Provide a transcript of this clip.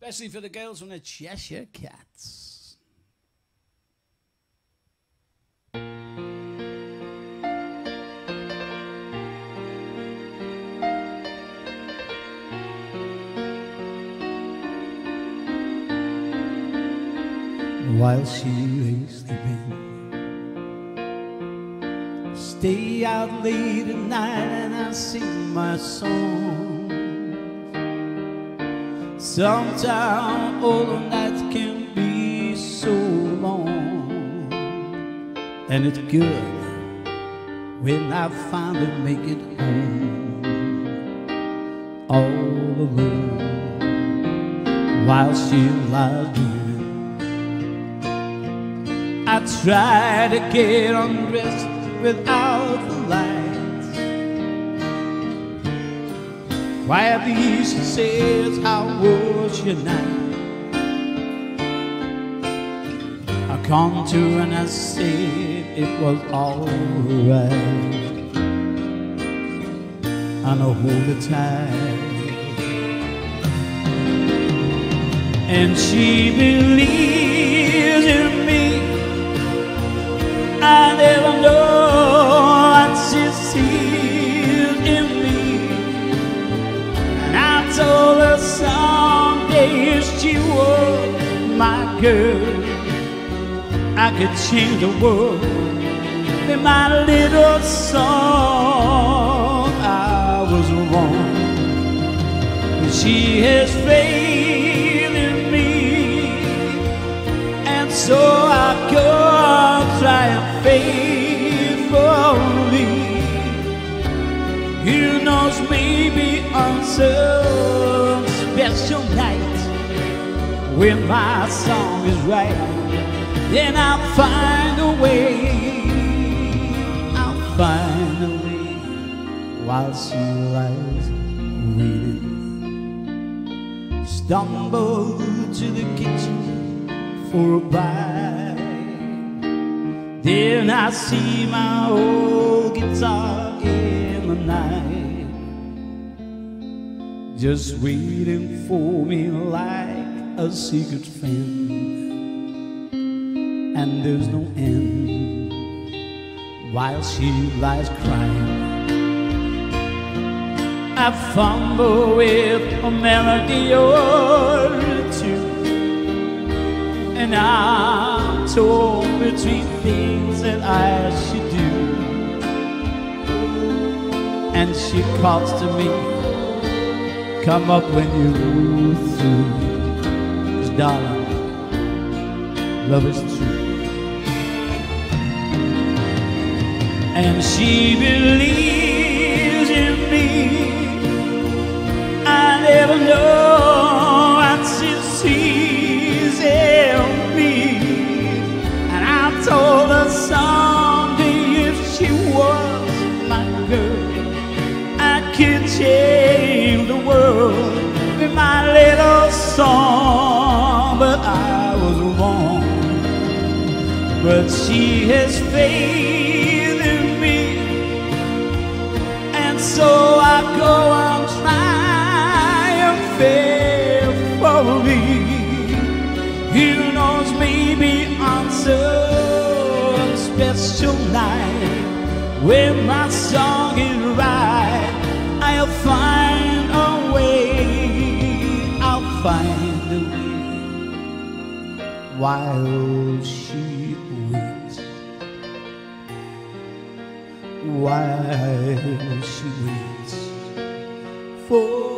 Especially for the girls from the Cheshire Cats. While she lay sleeping, stay out late at night and I sing my song. Sometimes all the nights can be so long, and it's good when I finally make it home. All alone while she lies dreaming. I try to get undressed without the lights. Quietly she says, How was your night? I come to and I said it was alright. And I hold her tight. And she believes in me. She was my girl, I could change the world with my little song. I was wrong. She has faith in me, and so I go on trying faithfully. Who knows, maybe on some special night when my song is right, then I'll find a way. I'll find a way while she lies waiting. Stumble to the kitchen for a bite. Then I see my old guitar in the night, just waiting for me like a secret friend. And there's no end while she lies crying. I fumble with a melody or two, and I'm torn between things that I should do. And she calls to me, come up when you're through. Darling, love is true. And she believes in me. I never know what she sees in me. And I told her someday if she was my girl, I could change the world with my little song. But I was wrong. But she has faith in me. And so I go on trying faithfully. Who knows, maybe on some special night when my song is right, I'll find a way. I'll find a way while she waits. While she waits for